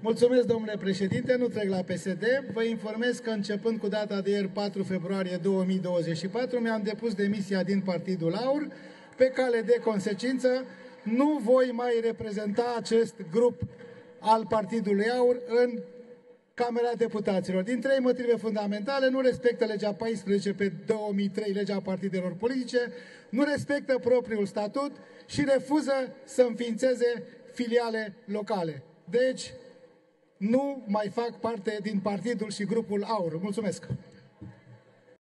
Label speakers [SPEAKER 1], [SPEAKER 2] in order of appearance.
[SPEAKER 1] Mulțumesc, domnule președinte, nu trec la PSD. Vă informez că începând cu data de ieri, 4 februarie 2024, mi-am depus demisia din Partidul Aur. Pe cale de consecință, nu voi mai reprezenta acest grup al Partidului Aur în Camera Deputaților. Din trei motive fundamentale, nu respectă legea 14 pe 2003, legea partidelor politice, nu respectă propriul statut și refuză să înființeze filiale locale. Deci, nu mai fac parte din partidul și grupul AUR. Mulțumesc!